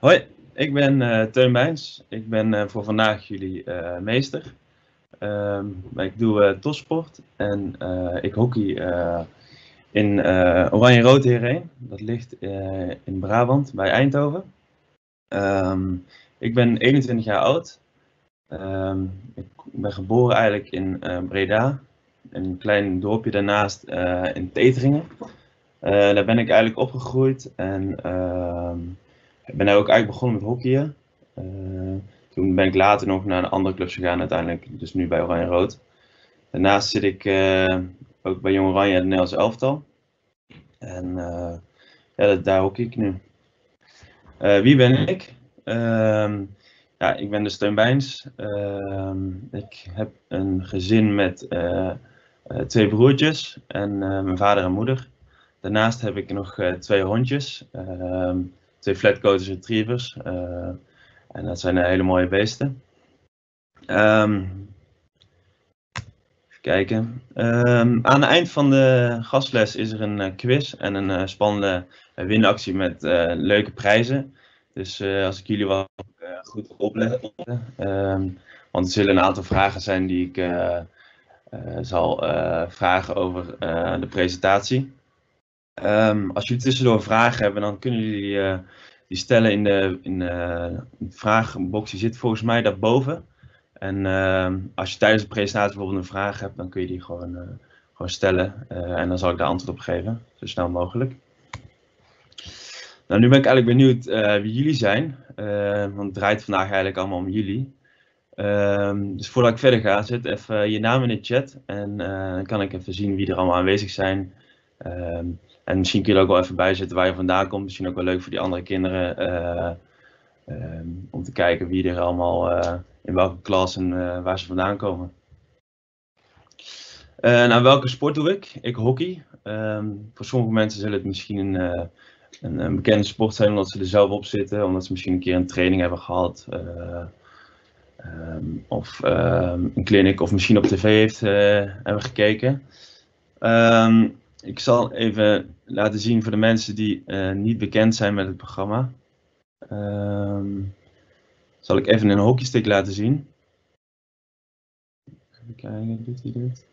Hoi, ik ben uh, Teun Bijns. Ik ben uh, voor vandaag jullie uh, meester. Um, ik doe topsport en ik hockey in Oranje-Rood hierheen. Dat ligt in Brabant bij Eindhoven. Um, ik ben 21 jaar oud. Um, ik ben geboren eigenlijk in Breda, een klein dorpje daarnaast in Teteringen. daar ben ik eigenlijk opgegroeid en ik ben ook eigenlijk begonnen met hockeyen. Uh, toen ben ik later nog naar een andere club gegaan uiteindelijk, dus nu bij Oranje Rood. Daarnaast zit ik uh, ook bij Jong Oranje het Nederlands elftal. En uh, ja, daar hockey ik nu. wie ben ik? Ehm, ja, ik ben de Steun Bijns. Ehm, ik heb een gezin met twee broertjes en mijn vader en moeder. Daarnaast heb ik nog twee hondjes. Ehm, twee flatcoaters retrievers. Uh, en dat zijn hele mooie beesten. Um, even kijken. Um, aan het eind van de gastles is er een uh, quiz en een spannende winactie met leuke prijzen. Dus als ik jullie wat goed opletten. Um, want er zullen een aantal vragen zijn die ik zal vragen over de presentatie. Um, als jullie tussendoor vragen hebben, dan kunnen jullie uh, die stellen in de, in de vragenbox. Die zit volgens mij daarboven. En uh, als je tijdens de presentatie bijvoorbeeld een vraag hebt, dan kun je die gewoon, uh, gewoon stellen. en dan zal ik daar antwoord op geven, zo snel mogelijk. Nou, nu ben ik eigenlijk benieuwd wie jullie zijn. want het draait vandaag eigenlijk allemaal om jullie. Ehm, dus voordat ik verder ga, zet even je naam in de chat. En dan kan ik even zien wie er allemaal aanwezig zijn. Um, en misschien kun je er ook wel even bij zitten waar je vandaan komt. Misschien ook wel leuk voor die andere kinderen. Uh, uh, om te kijken wie er allemaal uh, in welke klas en waar ze vandaan komen. nou, welke sport doe ik? Ik hockey. Um, voor sommige mensen zullen het misschien een, een, een, bekende sport zijn omdat ze er zelf op zitten. Omdat ze misschien een keer een training hebben gehad. Um, of een clinic of misschien op tv heeft, hebben gekeken. Ik zal even laten zien voor de mensen die uh, niet bekend zijn met het programma. Um, zal ik even een hockeystick laten zien. Even kijken, doet hij dit?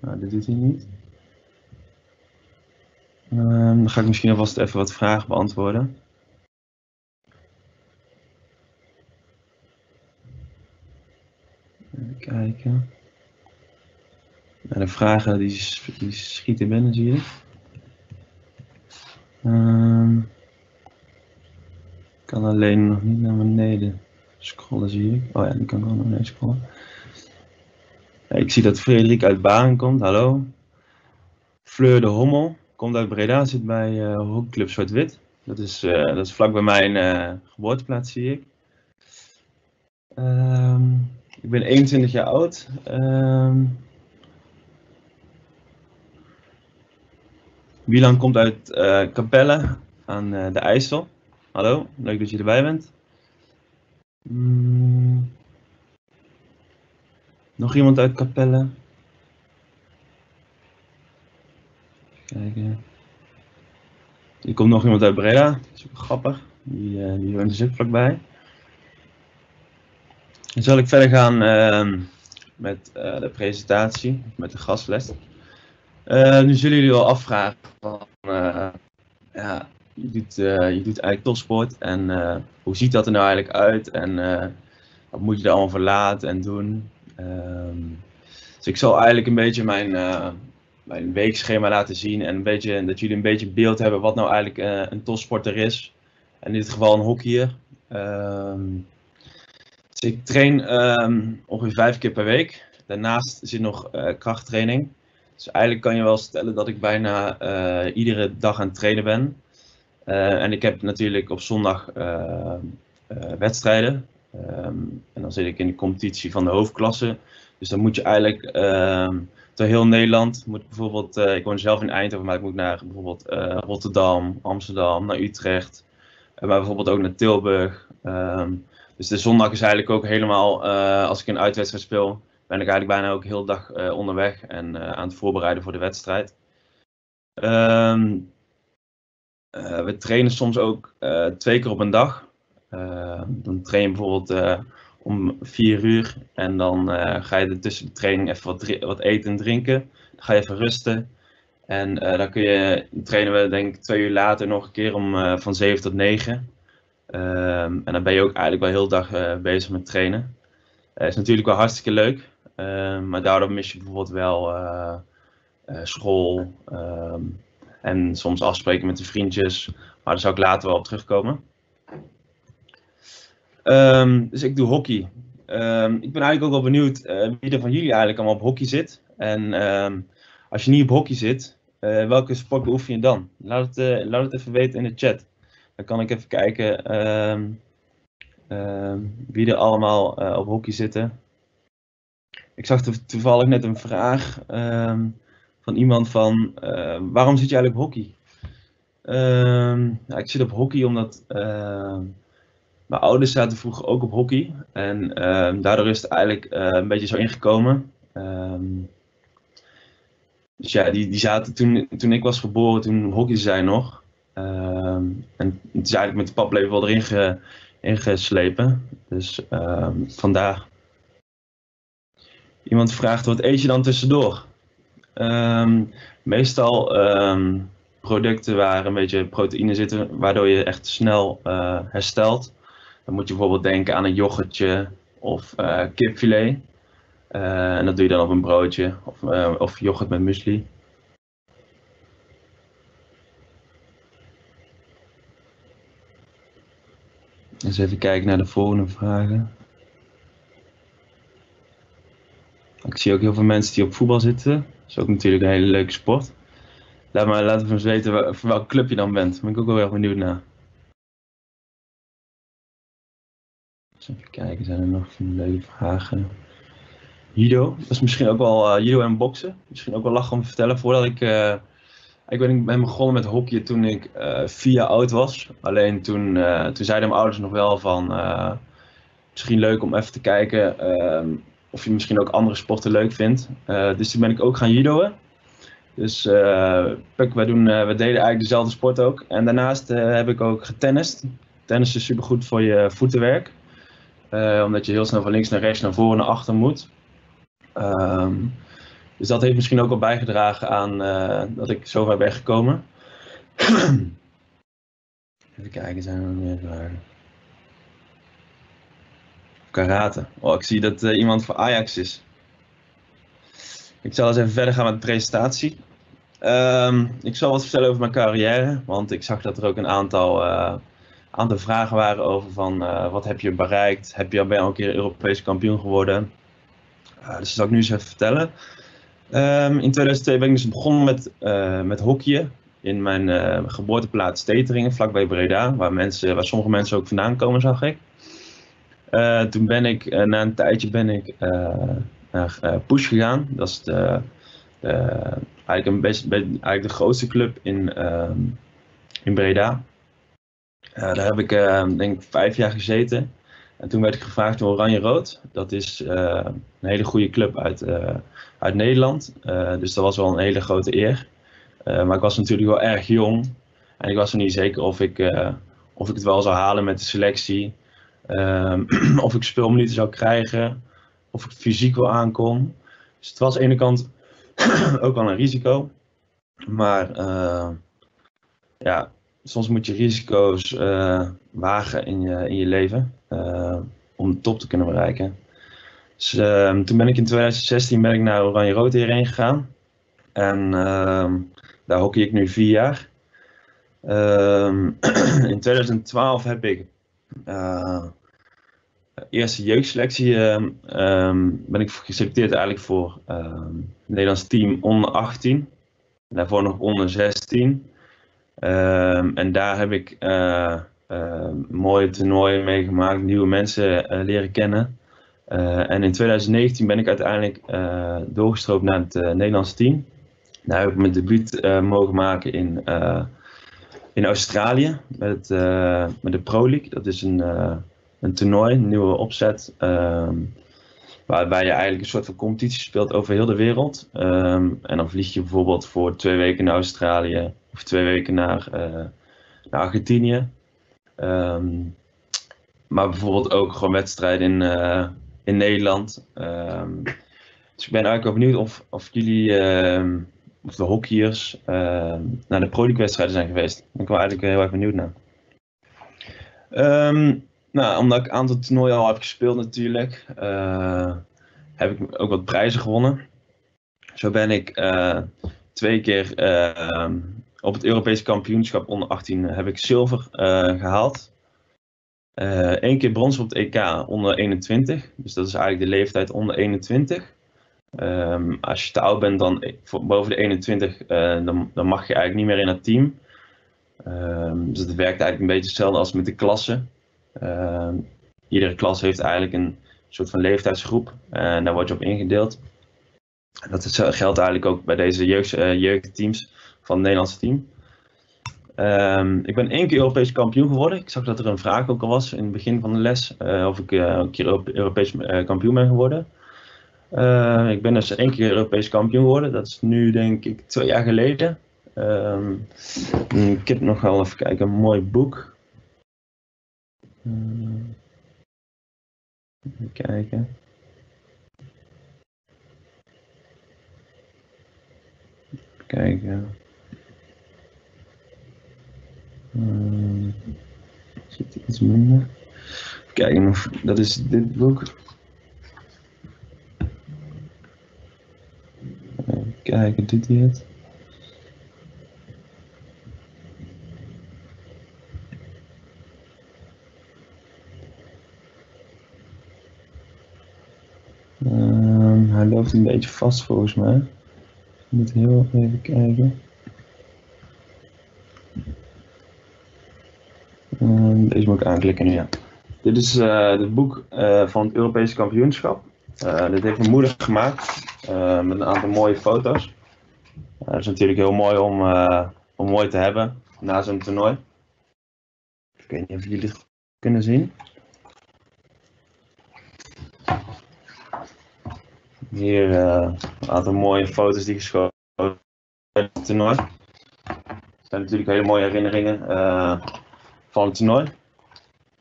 Nou, dit doet hij niet. Um, dan ga ik misschien alvast even wat vragen beantwoorden. Even kijken. de vragen die, die schieten binnen, zie je. Um, kan alleen nog niet naar beneden scrollen, zie ik. Oh ja, die kan ook nog beneden scrollen. Ja, ik zie dat Frederik uit Baren komt, hallo. Fleur de Hommel komt uit Breda, zit bij uh, Hockeyclub Zwart-Wit. Dat, is, uh, dat is vlak bij mijn uh, geboorteplaats, zie ik. Um, ik ben 21 jaar oud. Um, Wieland komt uit uh, Capelle aan uh, de IJssel. Hallo, leuk dat je erbij bent. Mm. Nog iemand uit Capelle? Kijken. Er komt nog iemand uit Breda. Dat is ook grappig. Die, uh, die woont er vlakbij. Dan zal ik verder gaan uh, met uh, de presentatie, met de gastles. Uh, nu zullen jullie wel afvragen van, eh, ja, je doet, je doet eigenlijk topsport en hoe ziet dat er nou eigenlijk uit en wat moet je er allemaal voor laten en doen. Um, dus ik zal eigenlijk een beetje mijn, mijn weekschema laten zien en een beetje, dat jullie een beetje beeld hebben wat nou eigenlijk een topsporter is. In dit geval een hockeyer. Um, ik train um, ongeveer vijf keer per week. Daarnaast zit nog uh, krachttraining. Dus eigenlijk kan je wel stellen dat ik bijna uh, iedere dag aan het trainen ben. Uh, en ik heb natuurlijk op zondag wedstrijden. Um, en dan zit ik in de competitie van de hoofdklasse. Dus dan moet je eigenlijk door heel Nederland. Moet bijvoorbeeld, ik woon zelf in Eindhoven, maar ik moet naar bijvoorbeeld Rotterdam, Amsterdam, naar Utrecht. maar bijvoorbeeld ook naar Tilburg. Um, dus de zondag is eigenlijk ook helemaal, uh, als ik een uitwedstrijd speel, ben ik eigenlijk bijna ook heel dag uh, onderweg en uh, aan het voorbereiden voor de wedstrijd. Ehm, we trainen soms ook twee keer op een dag. dan train je bijvoorbeeld om vier uur en dan ga je tussen de training even wat, wat eten en drinken. Dan ga je even rusten. En dan kun je, trainen we denk ik twee uur later nog een keer om van 7 tot 9. Ehm, en dan ben je ook eigenlijk wel heel dag uh, bezig met trainen. Uh, is natuurlijk wel hartstikke leuk, ehm, maar daardoor mis je bijvoorbeeld wel uh, school ehm, en soms afspreken met de vriendjes. Maar daar zou ik later wel op terugkomen. dus ik doe hockey. ik ben eigenlijk ook wel benieuwd wie er van jullie eigenlijk allemaal op hockey zit. En als je niet op hockey zit, welke sport beoefen je dan? Laat het, laat het even weten in de chat. Dan kan ik even kijken ehm, ehm, wie er allemaal uh, op hockey zitten. Ik zag toevallig net een vraag ehm, van iemand van waarom zit je eigenlijk op hockey? ik zit op hockey omdat mijn ouders zaten vroeger ook op hockey. En daardoor is het eigenlijk uh, een beetje zo ingekomen. dus ja, die, die zaten toen, toen ik was geboren, toen hockey zij nog. Ehm, en het is eigenlijk met de paplepel wel erin ge, ingeslepen. Dus um, vandaar. Iemand vraagt, wat eet je dan tussendoor? Um, meestal producten waar een beetje proteïne zitten, waardoor je echt snel uh, herstelt. Dan moet je bijvoorbeeld denken aan een yoghurtje of uh, kipfilet. Uh, en dat doe je dan op een broodje of, of yoghurt met muesli. Eens even kijken naar de volgende vragen. Ik zie ook heel veel mensen die op voetbal zitten. Dat is ook natuurlijk een hele leuke sport. Laat maar laten we eens weten voor welke club je dan bent. Daar ben ik ook wel heel benieuwd naar. even kijken, zijn er nog leuke vragen? Judo, dat is misschien ook wel uh, judo en boksen. Misschien ook wel lachen om te vertellen voordat ik uh, ik ben, begonnen met hockey toen ik uh, vier jaar oud was. Alleen toen, uh, toen zeiden mijn ouders nog wel van uh, misschien leuk om even te kijken ehm, of je misschien ook andere sporten leuk vindt. dus toen ben ik ook gaan judoën. Dus doen, wij deden eigenlijk dezelfde sport ook. En daarnaast heb ik ook getennist. Tennis is supergoed voor je voetenwerk. omdat je heel snel van links naar rechts, naar voren, naar achter moet. Um, dus dat heeft misschien ook wel bijgedragen aan uh, dat ik zo ver ben gekomen. even kijken, zijn er nog meer vragen? Karate. Oh, ik zie dat uh, iemand voor Ajax is. Ik zal eens even verder gaan met de presentatie. Um, ik zal wat vertellen over mijn carrière, want ik zag dat er ook een aantal, uh, aantal vragen waren over van wat heb je bereikt? Heb je, ben al een keer Europees kampioen geworden? dus dat zal ik nu eens even vertellen. Um, in 2002 ben ik dus begonnen met, uh, met hockeyen in mijn uh, geboorteplaats Steteringen, vlakbij Breda, waar, mensen, waar sommige mensen ook vandaan komen, zag ik. Uh, toen ben ik, na een tijdje ben ik naar Push gegaan. Dat is de, eigenlijk, een best, eigenlijk de grootste club in, ehm, in Breda. daar heb ik denk ik vijf jaar gezeten. En toen werd ik gevraagd door Oranje Rood. Dat is een hele goede club uit uit Nederland. Uh, dus dat was wel een hele grote eer. Uh, maar ik was natuurlijk wel erg jong. En ik was er niet zeker of ik, uh, of ik het wel zou halen met de selectie. Ehm, of ik speelminuten zou krijgen. Of ik fysiek wel aankom. Dus het was aan de ene kant ook wel een risico. Maar ja, soms moet je risico's wagen in je, in je leven. om de top te kunnen bereiken. Dus, ehm, toen ben ik in 2016 ben ik naar Oranje Rood hierheen gegaan. En uh, daar hockey ik nu vier jaar. Uh, in 2012 heb ik uh, eerste jeugdselectie ben ik geselecteerd eigenlijk voor het Nederlands team onder 18. Daarvoor nog onder 16. en daar heb ik uh, mooie toernooien meegemaakt, nieuwe mensen leren kennen. Uh, en in 2019 ben ik uiteindelijk uh, doorgestroomd naar het uh, Nederlandse team. Daar heb ik mijn debuut mogen maken in, in Australië met, met de Pro League. Dat is een, een toernooi, een nieuwe opzet. Ehm, Waarbij je eigenlijk een soort van competitie speelt over heel de wereld. Ehm, en dan vlieg je bijvoorbeeld voor twee weken naar Australië of twee weken naar, naar Argentinië. Ehm, maar bijvoorbeeld ook gewoon wedstrijden in, in Nederland. Ehm, dus ik ben eigenlijk ook benieuwd of, of jullie of de hockeyers uh, naar de Pro League wedstrijden zijn geweest. Daar ben ik wel eigenlijk heel erg benieuwd naar. Nou, omdat ik een aantal toernooien al heb gespeeld natuurlijk, uh, heb ik ook wat prijzen gewonnen. Zo ben ik uh, twee keer ehm, op het Europese kampioenschap onder 18 heb ik zilver gehaald. Eén keer brons op het EK onder 21, dus dat is eigenlijk de leeftijd onder 21. Um, als je te oud bent dan boven de 21, uh, dan, dan, mag je eigenlijk niet meer in het team. Um, dus het werkt eigenlijk een beetje hetzelfde als met de klassen. Um, iedere klas heeft eigenlijk een soort van leeftijdsgroep en daar word je op ingedeeld. Dat geldt eigenlijk ook bij deze jeugd, uh, jeugdteams van het Nederlandse team. Ik ben één keer Europees kampioen geworden. Ik zag dat er een vraag ook al was in het begin van de les uh, of ik een keer Europees kampioen ben geworden. Uh, ik ben dus één keer Europees kampioen geworden. Dat is nu denk ik twee jaar geleden. Um, ik heb nog wel even kijken, een mooi boek. Even kijken. Kijken. Uh, zit iets minder. Even kijken, dat is dit boek. kijken, doet hij het? Um, hij loopt een beetje vast volgens mij. Ik moet heel even kijken. Deze moet ik aanklikken nu, ja. Dit is het boek uh, van het Europese kampioenschap. Uh, dit heeft mijn moeder gemaakt met een aantal mooie foto's. Dat is natuurlijk heel mooi om, om mooi te hebben na zo'n toernooi. Ik weet niet of jullie het kunnen zien. Hier een aantal mooie foto's die geschoten zijn het toernooi. Het zijn natuurlijk hele mooie herinneringen van het toernooi.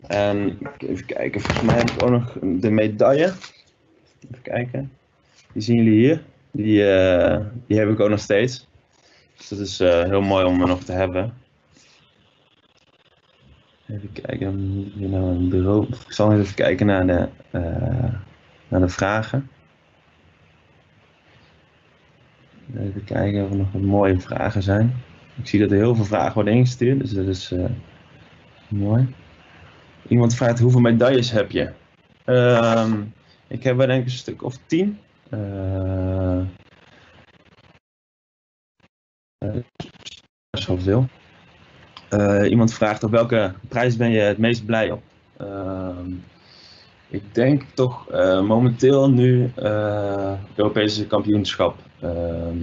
En even kijken, volgens mij heb ik ook nog de medaille. Even kijken. Die zien jullie hier. Die, uh, die heb ik ook nog steeds. Dus dat is uh, heel mooi om er nog te hebben. Even kijken, hier bureau. Ik zal even kijken naar de, uh, naar de vragen. Even kijken of er nog wat mooie vragen zijn. Ik zie dat er heel veel vragen worden ingestuurd, dus dat is mooi. Iemand vraagt hoeveel medailles heb je? Uh, ik heb denk ik een stuk of tien. Uh, zoveel. Uh, iemand vraagt op welke prijs ben je het meest blij op? Uh, ik denk toch uh, momenteel nu Europese kampioenschap. Ehm,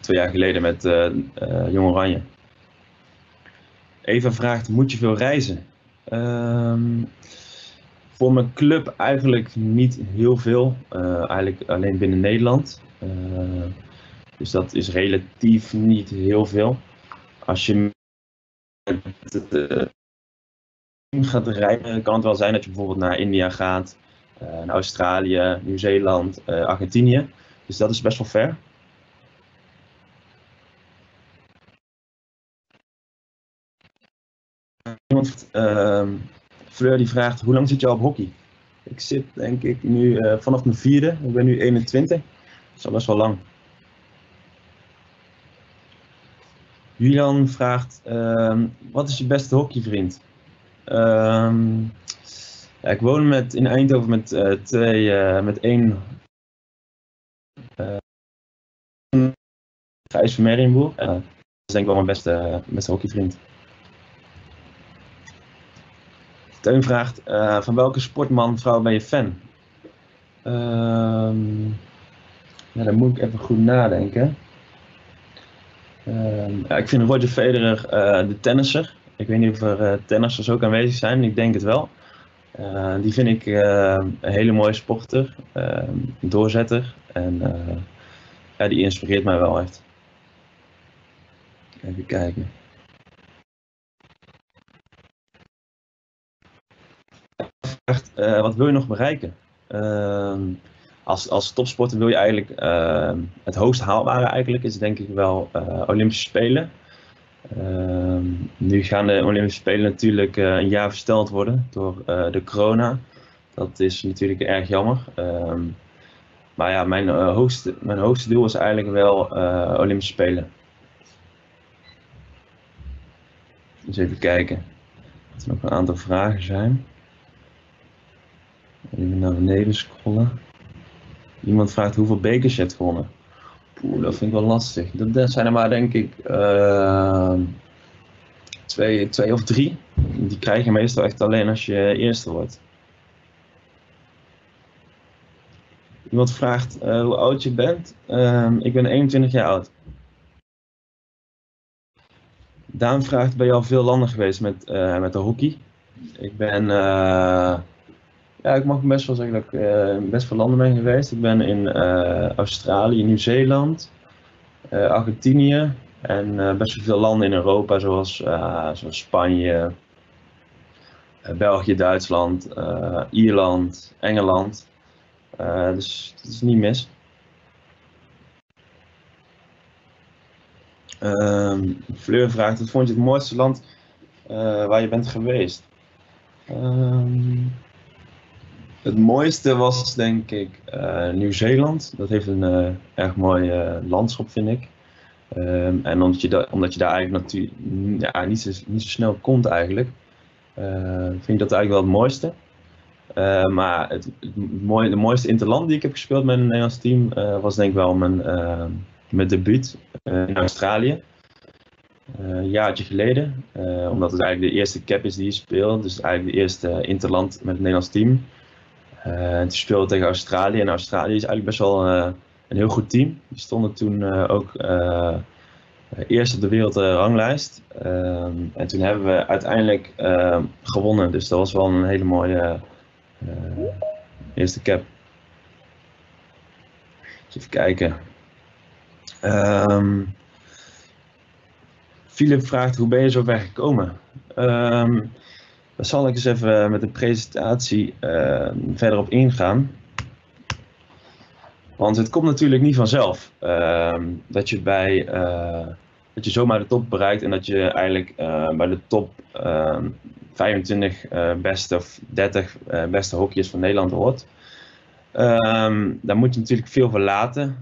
twee jaar geleden met Jong Oranje. Eva vraagt, moet je veel reizen? Ehm, voor mijn club eigenlijk niet heel veel. Uh, eigenlijk alleen binnen Nederland. Uh, dus dat is relatief niet heel veel. Als je met het uh, gaat rijden, kan het wel zijn dat je bijvoorbeeld naar India gaat, naar Australië, Nieuw-Zeeland, Argentinië. Dus dat is best wel ver. Iemand ehm, Fleur die vraagt, hoe lang zit je al op hockey? Ik zit denk ik nu uh, vanaf mijn vierde, ik ben nu 21. Dat is al best wel lang. Julian vraagt, uh, wat is je beste hockeyvriend? Uh, ja, ik woon met, in Eindhoven met, uh, twee, uh, met één Gijs van Merienboer. dat is denk ik wel mijn beste, beste hockeyvriend. Teun vraagt, uh, van welke sportman, vrouw ben je fan? Uh, ja, daar moet ik even goed nadenken. Uh, ja, ik vind Roger Federer uh, de tennisser. Ik weet niet of er uh, tennissers ook aanwezig zijn, ik denk het wel. die vind ik een hele mooie sporter, doorzetter. En ja, die inspireert mij wel echt. Even kijken. Uh, wat wil je nog bereiken? Uh, als, als topsporter wil je eigenlijk uh, het hoogst haalbare eigenlijk is denk ik wel uh, Olympische Spelen. Ehm, nu gaan de Olympische Spelen natuurlijk een jaar versteld worden door de corona. Dat is natuurlijk erg jammer. Ehm, maar ja, mijn, hoogste, mijn hoogste doel is eigenlijk wel Olympische Spelen. Dus even kijken. Dat er nog een aantal vragen zijn. Even naar beneden scrollen. Iemand vraagt hoeveel bekers je hebt gewonnen. Poeh, dat vind ik wel lastig. Dat, zijn er maar denk ik uh, twee, twee of drie. Die krijg je meestal echt alleen als je eerste wordt. Iemand vraagt uh, hoe oud je bent. Uh, ik ben 21 jaar oud. Daan vraagt, ben je al veel landen geweest met, uh, met de hockey? Ik ben ja, ik mag best wel zeggen dat ik uh, best veel landen ben geweest. Ik ben in uh, Australië, Nieuw-Zeeland, uh, Argentinië en best wel veel landen in Europa, zoals, Spanje, België, Duitsland, Ierland, Engeland. dus het is niet mis. Um, Fleur vraagt, wat vond je het mooiste land waar je bent geweest? Um, het mooiste was denk ik uh, Nieuw-Zeeland. Dat heeft een uh, erg mooi uh, landschap, vind ik. Um, en omdat je, da omdat je daar eigenlijk ja, niet, zo, niet zo snel komt eigenlijk, vind ik dat eigenlijk wel het mooiste. maar het, het de mooiste interland die ik heb gespeeld met een Nederlands team was denk ik wel mijn, mijn debuut in Australië. een jaartje geleden. omdat het eigenlijk de eerste cap is die je speelt. Dus eigenlijk de eerste interland met het Nederlands team. Uh, en toen speelde tegen Australië. En Australië is eigenlijk best wel uh, een heel goed team. Die stonden toen uh, ook eerst op de wereldranglijst. Ehm, en toen hebben we uiteindelijk ehm, gewonnen. Dus dat was wel een hele mooie eerste cap. even kijken. Um, Philip vraagt, hoe ben je zo ver gekomen? Daar zal ik eens even met de presentatie uh, verder op ingaan. Want het komt natuurlijk niet vanzelf uh, dat je bij uh, dat je zomaar de top bereikt en dat je eigenlijk eh, bij de top 25 ehm, beste of 30 beste hockeyers van Nederland hoort. Um, daar moet je natuurlijk veel verlaten.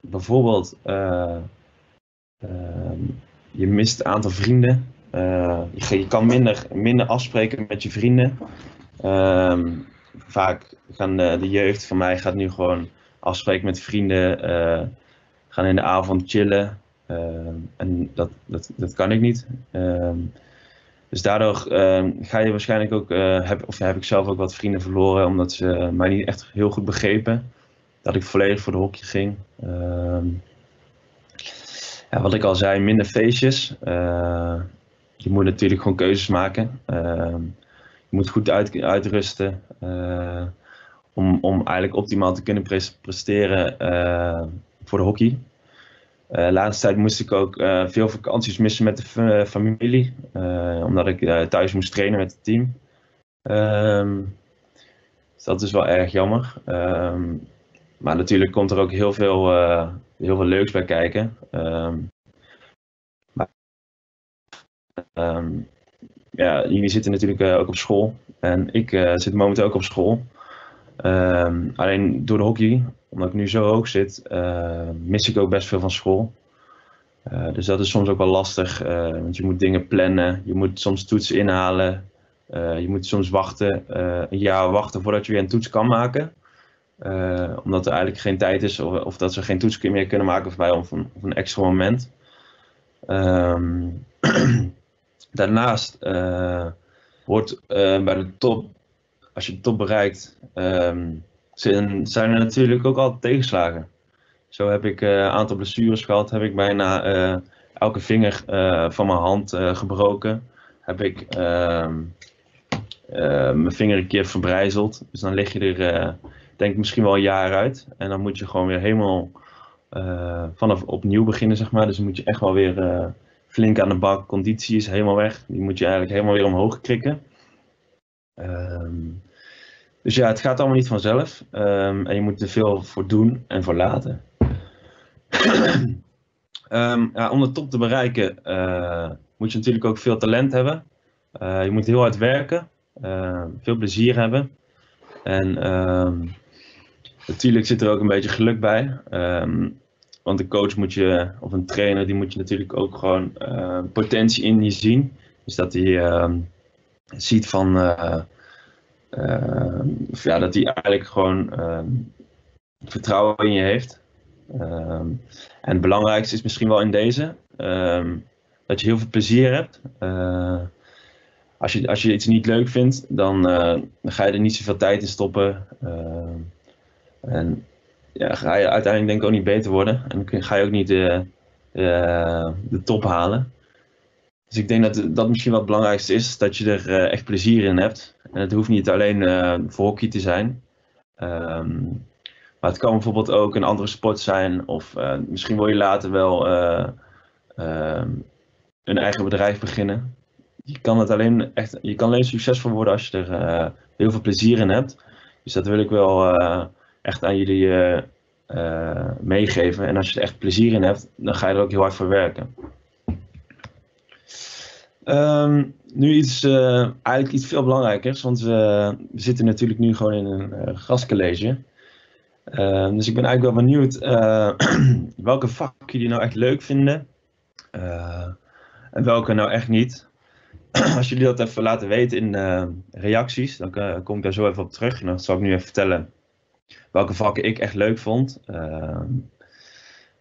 bijvoorbeeld, je mist een aantal vrienden uh, je, kan minder, minder afspreken met je vrienden. Uh, vaak gaan de, jeugd van mij gaat nu gewoon afspreken met vrienden, uh, gaan in de avond chillen. Ehm, en dat, dat, dat kan ik niet. Ehm, dus daardoor ga je waarschijnlijk ook, uh, heb, of heb ik zelf ook wat vrienden verloren, omdat ze mij niet echt heel goed begrepen dat ik volledig voor de hokje ging. Ja, wat ik al zei, minder feestjes je moet natuurlijk gewoon keuzes maken. Ehm, je moet goed uit, uitrusten uh, om, om eigenlijk optimaal te kunnen presteren uh, voor de hockey. Uh, laatste tijd moest ik ook veel vakanties missen met de familie, omdat ik thuis moest trainen met het team. Um, dus dat is wel erg jammer. Um, maar natuurlijk komt er ook heel veel, heel veel leuks bij kijken. Um, ja, jullie zitten natuurlijk uh, ook op school. En ik uh, zit momenteel ook op school. Um, alleen door de hockey, omdat ik nu zo hoog zit, uh, mis ik ook best veel van school. dus dat is soms ook wel lastig, want je moet dingen plannen, je moet soms toetsen inhalen, je moet soms wachten, een jaar wachten voordat je weer een toets kan maken. omdat er eigenlijk geen tijd is of, dat ze geen toets meer kunnen maken bij of een, of een extra moment. Um, Daarnaast uh, wordt uh, bij de top, als je de top bereikt, um, zijn, zijn er natuurlijk ook altijd tegenslagen. Zo heb ik uh, een aantal blessures gehad, heb ik bijna elke vinger van mijn hand gebroken. Heb ik ehm, mijn vinger een keer verbrijzelt. Dus dan lig je er denk ik misschien wel een jaar uit. En dan moet je gewoon weer helemaal vanaf opnieuw beginnen, zeg maar. Dus dan moet je echt wel weer flink aan de bak. Conditie is helemaal weg. Die moet je eigenlijk helemaal weer omhoog krikken. Ehm, dus ja, het gaat allemaal niet vanzelf. Um, en je moet er veel voor doen en voor laten. um, ja, om de top te bereiken uh, moet je natuurlijk ook veel talent hebben. Uh, je moet heel hard werken, uh, veel plezier hebben. En natuurlijk zit er ook een beetje geluk bij. Want een coach moet je, of een trainer, die moet je natuurlijk ook gewoon potentie in je zien. Dus dat hij ziet van Ehm, ja, dat hij eigenlijk gewoon ehm, vertrouwen in je heeft. Ehm, en het belangrijkste is misschien wel in deze, dat je heel veel plezier hebt. Als, je, als je iets niet leuk vindt, dan, dan ga je er niet zoveel tijd in stoppen. en ja, ga je uiteindelijk denk ik ook niet beter worden. En ga je ook niet de, de top halen. Dus ik denk dat dat misschien wat het belangrijkste is, dat je er uh, echt plezier in hebt. En het hoeft niet alleen uh, voor hockey te zijn. Um, maar het kan bijvoorbeeld ook een andere sport zijn. Of misschien wil je later wel ehm, een eigen bedrijf beginnen. Je kan, het alleen echt, je kan alleen succesvol worden als je er heel veel plezier in hebt. Dus dat wil ik wel echt aan jullie meegeven. En als je er echt plezier in hebt, dan ga je er ook heel hard voor werken. Um, nu iets, uh, eigenlijk iets veel belangrijkers, want we, zitten natuurlijk nu gewoon in een gastcollege. Uh, dus ik ben eigenlijk wel benieuwd welke vakken jullie nou echt leuk vinden en welke nou echt niet. Als jullie dat even laten weten in reacties, dan kom ik daar zo even op terug. En dan zal ik nu even vertellen welke vakken ik echt leuk vond. Ehm,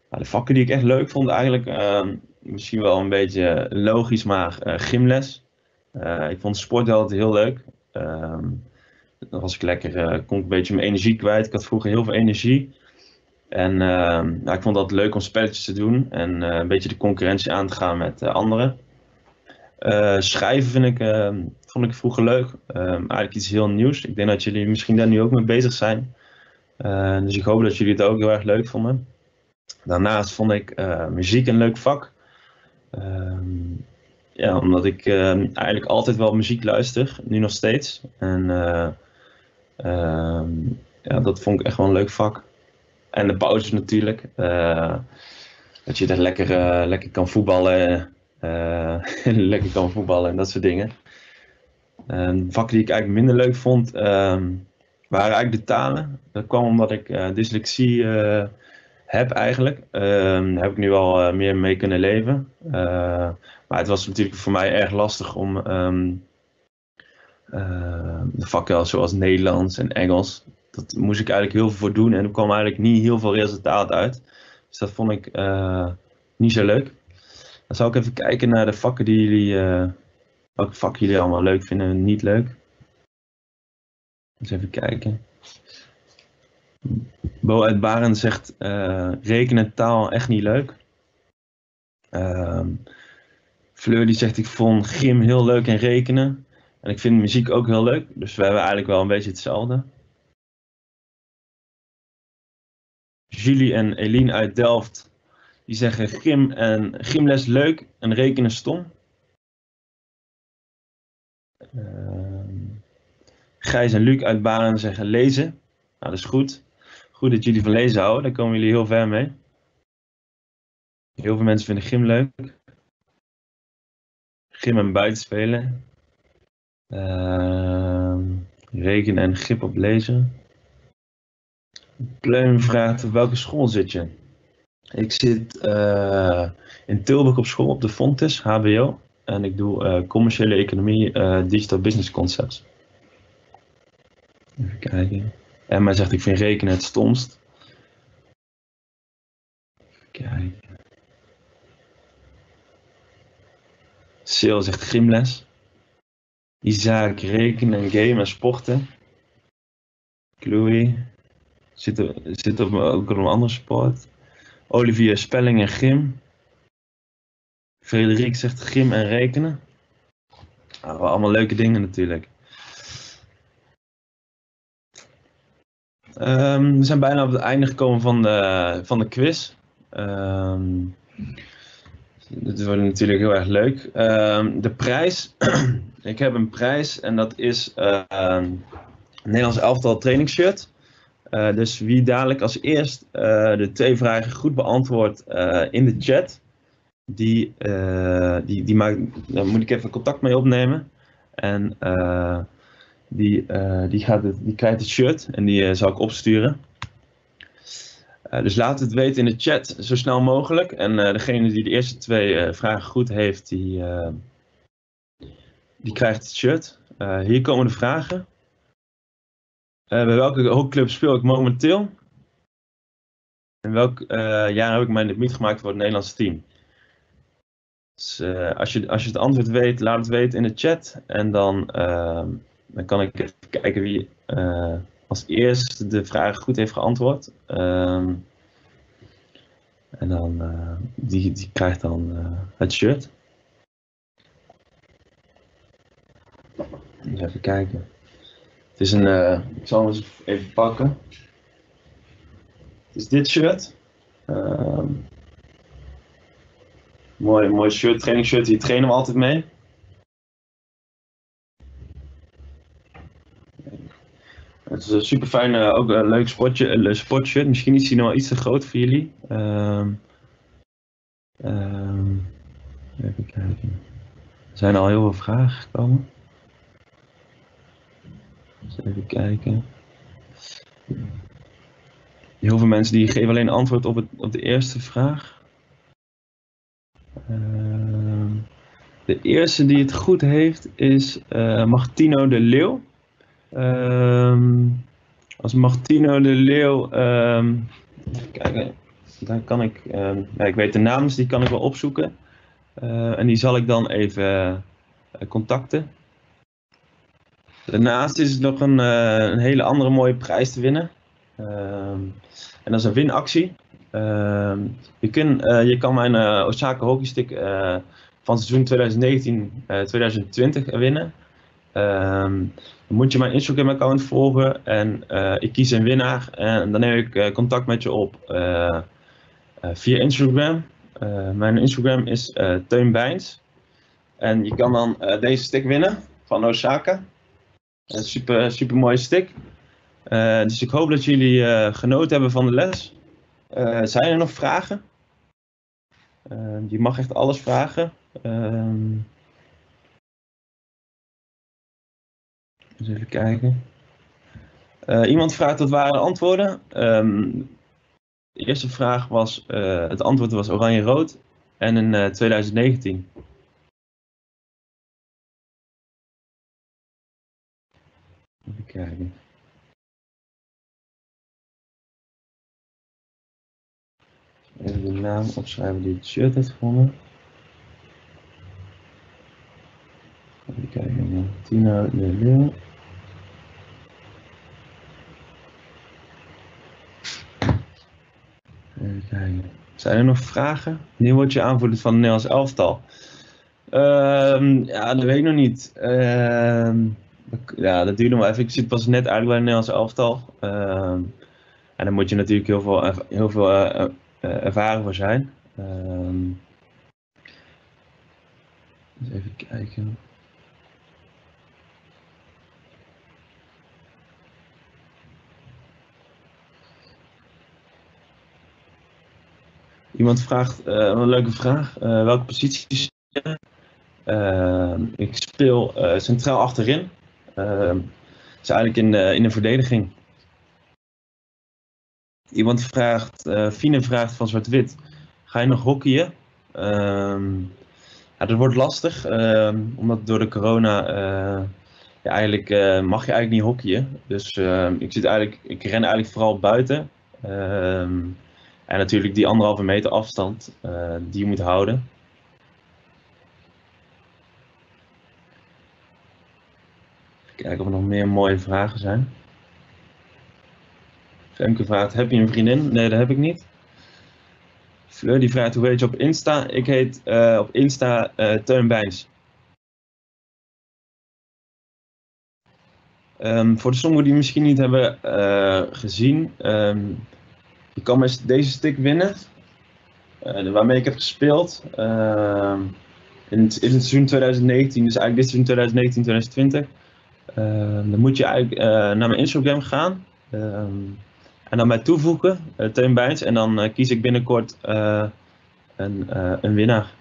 nou, de vakken die ik echt leuk vond eigenlijk ehm, misschien wel een beetje logisch, maar uh, gymles. Uh, ik vond sport altijd heel leuk. Uh, dan was ik lekker, uh, kon ik een beetje mijn energie kwijt. Ik had vroeger heel veel energie. En ehm, ik vond dat leuk om spelletjes te doen en een beetje de concurrentie aan te gaan met anderen. schrijven vind ik, ehm, vond ik vroeger leuk. eigenlijk iets heel nieuws. Ik denk dat jullie misschien daar nu ook mee bezig zijn. Dus ik hoop dat jullie het ook heel erg leuk vonden. Daarnaast vond ik muziek een leuk vak. Um, ja, omdat ik uh, eigenlijk altijd wel muziek luister, nu nog steeds. En uh, uh, ja, dat vond ik echt wel een leuk vak. En de pauze natuurlijk. Eh, dat je er lekker, lekker kan voetballen. lekker kan voetballen en dat soort dingen. vakken die ik eigenlijk minder leuk vond, ehm, waren eigenlijk de talen. Dat kwam omdat ik dyslexie heb eigenlijk. Uh, heb ik nu al uh, meer mee kunnen leven. Maar het was natuurlijk voor mij erg lastig om um, de vakken zoals Nederlands en Engels. Dat moest ik eigenlijk heel veel voor doen en er kwam eigenlijk niet heel veel resultaat uit. Dus dat vond ik niet zo leuk. Dan zal ik even kijken naar de vakken die jullie, welke vakken jullie allemaal leuk vinden en niet leuk. Eens even kijken. Bo uit Baren zegt uh, rekenen taal echt niet leuk. Uh, Fleur die zegt ik vond gym heel leuk en rekenen. En ik vind muziek ook heel leuk. Dus we hebben eigenlijk wel een beetje hetzelfde. Julie en Eline uit Delft. Die zeggen gym en gymles leuk en rekenen stom. Uh, Gijs en Luc uit Baren zeggen lezen. Nou, dat is goed. Goed dat jullie van lezen houden, daar komen jullie heel ver mee. Heel veel mensen vinden gym leuk. Gym en buitenspelen. Uh, rekenen en grip op lezen. Pleum vraagt op welke school zit je? Ik zit uh, in Tilburg op school op de Fontes, HBO. En ik doe uh, commerciële economie, uh, digital business concepts. Even kijken. Emma zegt, ik vind rekenen het stomst. Even kijken. Sil zegt gymles. Isaac rekenen en game en sporten. Chloe zit, zit op, ook op een andere sport. Olivier spelling en gym. Frederik zegt gym en rekenen. Nou, allemaal leuke dingen natuurlijk. Ehm, we zijn bijna op het einde gekomen van de, van de quiz. Um, dit wordt natuurlijk heel erg leuk. Ehm, de prijs. ik heb een prijs en dat is een Nederlands elftal trainingsshirt. Uh, dus wie dadelijk als eerst uh, de twee vragen goed beantwoordt uh, in de chat, die, die, die maakt, daar moet ik even contact mee opnemen. En die, die, gaat het, die krijgt het shirt en die zal ik opsturen. dus laat het weten in de chat zo snel mogelijk. En degene die de eerste twee vragen goed heeft, die, die krijgt het shirt. hier komen de vragen. Bij welke hockeyclub speel ik momenteel? In welk jaar heb ik mijn debuut gemaakt voor het Nederlandse team? Dus, als, je, als je het antwoord weet, laat het weten in de chat. En dan, ehm, dan kan ik even kijken wie als eerste de vraag goed heeft geantwoord. Ehm, en dan, die, die krijgt dan het shirt. Even kijken. Het is een, ik zal hem eens even pakken. Het is dit shirt. Uh, mooi, mooi shirt, trainingsshirt. Hier trainen we altijd mee. Het is een super fijn, uh, ook een leuk sportje, een sportshirt. Misschien is hij nog iets te groot voor jullie. Um, um, even kijken. Er zijn al heel veel vragen gekomen. even kijken. Heel veel mensen die geven alleen antwoord op, het, op de eerste vraag. Uh, de eerste die het goed heeft is uh, Martino de Leeuw. Uh, als Martino de Leeuw, um, even kijken, dan kan ik, um, ja, ik weet de naam, dus die kan ik wel opzoeken. Uh, en die zal ik dan even contacten. Daarnaast is er nog een, uh, een hele andere mooie prijs te winnen. En dat is een winactie. Je, kun, je kan mijn Osaka hockeystick van seizoen 2019-2020 winnen. Ehm, dan moet je mijn Instagram account volgen en ik kies een winnaar en dan neem ik contact met je op via Instagram. mijn Instagram is Teun Bijns. En je kan dan deze stick winnen van Osaka. Super, super mooie stick. Dus ik hoop dat jullie genoten hebben van de les. Zijn er nog vragen? je mag echt alles vragen. Ehm, even kijken. iemand vraagt wat waren de antwoorden. Um, de eerste vraag was, het antwoord was oranje-rood en in 2019. Even kijken. Even de naam opschrijven die het shirt heeft gewonnen. Even kijken. Tina de Leeuw. Even kijken. Zijn er nog vragen? Wanneer word je aanvoerder van het Nederlands elftal? Uh, ja, dat weet ik nog niet. Uh, ja, dat duurt nog even. Ik zit pas net uit bij het Nederlandse elftal. Uh, en daar moet je natuurlijk heel veel, heel veel uh, ervaren voor zijn. Ehm, even kijken. Iemand vraagt, uh, een leuke vraag, uh, welke positie uh, ik speel centraal achterin. Uh, is eigenlijk in de, in de verdediging. Iemand vraagt, Fine vraagt van Zwart-Wit, ga je nog hockeyen? Ja, dat wordt lastig, uh, omdat door de corona ja, eigenlijk, mag je eigenlijk niet hockeyen. Dus ehm, ik, zit eigenlijk, ik ren eigenlijk vooral buiten. En natuurlijk die anderhalve meter afstand eh, die je moet houden. Kijken of er nog meer mooie vragen zijn. Femke vraagt, heb je een vriendin? Nee, dat heb ik niet. Fleur die vraagt, hoe heet je op Insta? Ik heet uh, op Insta uh, Teun Bijns. Ehm, voor de sommigen die misschien niet hebben eh, gezien, ehm, je kan met deze stick winnen, uh, waarmee ik heb gespeeld ehm, in, het, in het seizoen 2019, dus eigenlijk dit seizoen 2019, 2020. dan moet je eigenlijk uh, naar mijn Instagram gaan en dan mij toevoegen, uh, Teun Bijns, en dan kies ik binnenkort een, een winnaar.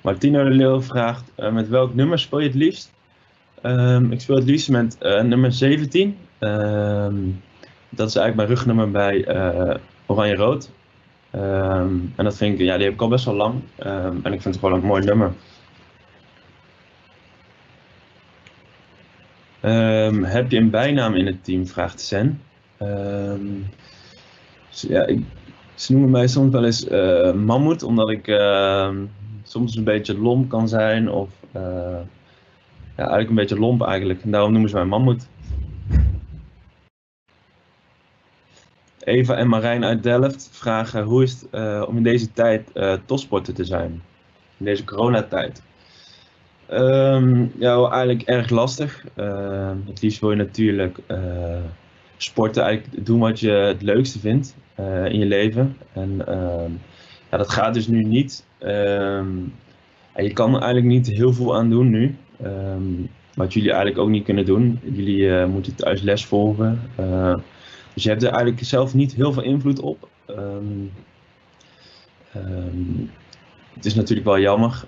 Martino de Leeuw vraagt, met welk nummer speel je het liefst? Um, ik speel het liefst met uh, nummer 17. Um, dat is eigenlijk mijn rugnummer bij uh, Oranje-Rood. Um, en dat vind ik, ja, die heb ik al best wel lang. en ik vind het gewoon een mooi nummer. heb je een bijnaam in het team? Vraagt Sen. ja, ik, ze noemen mij soms wel eens Mammoet, omdat ik soms een beetje lomp kan zijn. Of uh, ja, eigenlijk een beetje lomp eigenlijk. En daarom noemen ze mij mammoet. Eva en Marijn uit Delft vragen hoe is het uh, om in deze tijd uh, topsporter te zijn? In deze coronatijd. Um, ja, eigenlijk erg lastig. Uh, het liefst wil je natuurlijk sporten, eigenlijk doen wat je het leukste vindt in je leven. En ehm, ja, dat gaat dus nu niet. Um, je kan er eigenlijk niet heel veel aan doen nu. Um, wat jullie eigenlijk ook niet kunnen doen. Jullie uh, moeten thuis les volgen. Uh, dus je hebt er eigenlijk zelf niet heel veel invloed op. Um, het is natuurlijk wel jammer.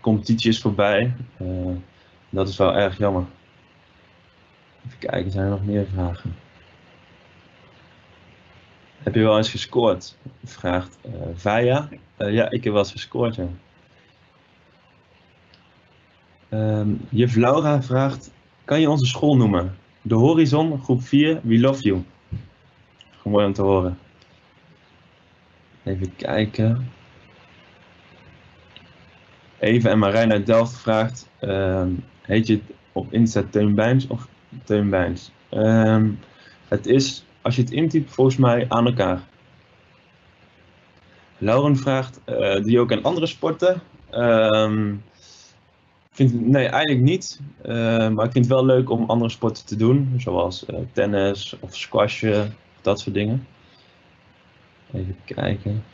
competitie is voorbij. Uh, dat is wel erg jammer. Even kijken, zijn er nog meer vragen? Heb je wel eens gescoord? Vraagt Vaya. Ja, ik heb wel eens gescoord. Um, juf Laura vraagt, kan je onze school noemen? De Horizon, groep 4, We Love You. Gewoon om te horen. Even kijken. Eva en Marijn uit Delft vraagt, um, heet je op Insta Teun of Teun Um, het is als je het intypt, volgens mij aan elkaar. Lauren vraagt, uh, die ook aan andere sporten? Um, vind, nee, eigenlijk niet. Uh, maar ik vind het wel leuk om andere sporten te doen, zoals uh, tennis of squashen, dat soort dingen. Even kijken.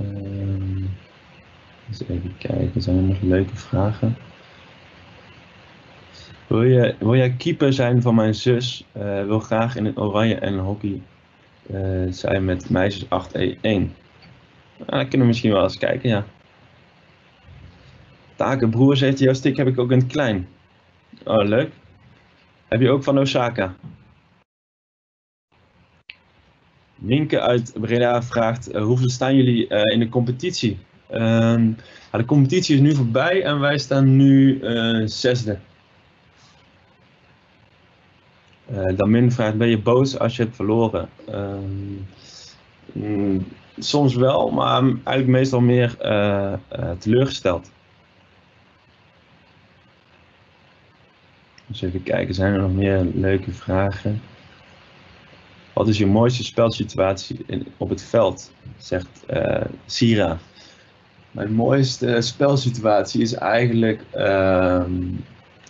Um, eens even kijken, zijn er nog leuke vragen? Wil, je, wil jij keeper zijn van mijn zus? Uh, wil graag in het oranje en hockey zijn met meisjes 8-1. Nou, dan kunnen we misschien wel eens kijken, ja. Takenbroer zegt, jouw stick heb ik ook in het klein. Oh, leuk. Heb je ook van Osaka? Minke uit Breda vraagt, uh, hoeveel staan jullie uh, in de competitie? Uh, de competitie is nu voorbij en wij staan nu zesde. Uh, dan min vraagt, ben je boos als je hebt verloren? Uh, soms wel, maar eigenlijk meestal meer uh, teleurgesteld. Even kijken, zijn er nog meer leuke vragen? Wat is je mooiste spelsituatie in, op het veld? Zegt Sira. Mijn mooiste spelsituatie is eigenlijk ehm,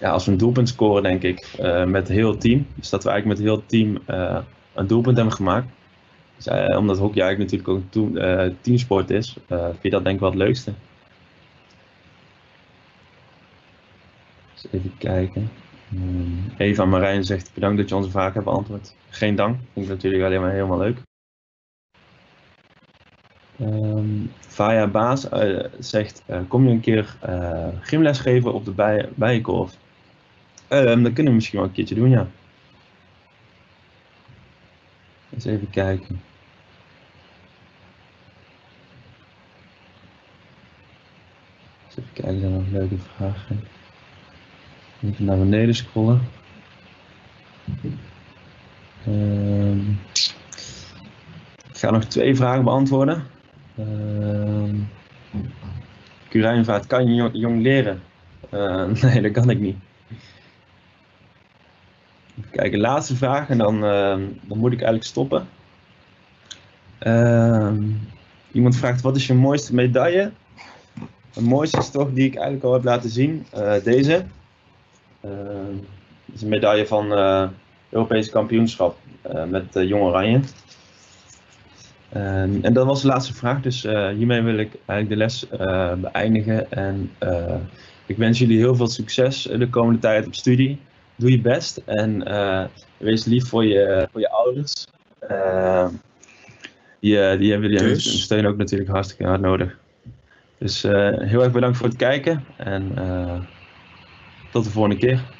ja, als we een doelpunt scoren, denk ik, uh, met heel het team. Dus dat we eigenlijk met heel het team uh, een doelpunt hebben gemaakt. Dus, omdat hockey eigenlijk natuurlijk ook een teamsport is, vind je dat denk ik wel het leukste. Even kijken. Um, Eva Marijn zegt bedankt dat je onze vraag hebt beantwoord. Geen dank, vind ik natuurlijk alleen maar helemaal leuk. Um, Vaya Baas uh, zegt, uh, kom je een keer uh, gymles geven op de bij bijenkorf? Um, dat kunnen we misschien wel een keertje doen, ja. Eens even kijken. Eens even kijken, zijn er nog leuke vragen? Even naar beneden scrollen. Um, ik ga nog twee vragen beantwoorden. Uh, Curijn vraagt, kan je jong leren? Uh, nee, dat kan ik niet. Even kijken, laatste vraag en dan, uh, dan moet ik eigenlijk stoppen. Iemand vraagt, wat is je mooiste medaille? de mooiste is toch die ik eigenlijk al heb laten zien. Uh, deze. Uh, is een medaille van uh, Europese kampioenschap met Jong Oranje. En, en, dat was de laatste vraag, dus hiermee wil ik eigenlijk de les beëindigen. En ik wens jullie heel veel succes de komende tijd op studie. Doe je best en wees lief voor je, voor je ouders. die, die hebben die dus. steun ook natuurlijk hartstikke hard nodig. Dus uh, heel erg bedankt voor het kijken en uh, tot de volgende keer.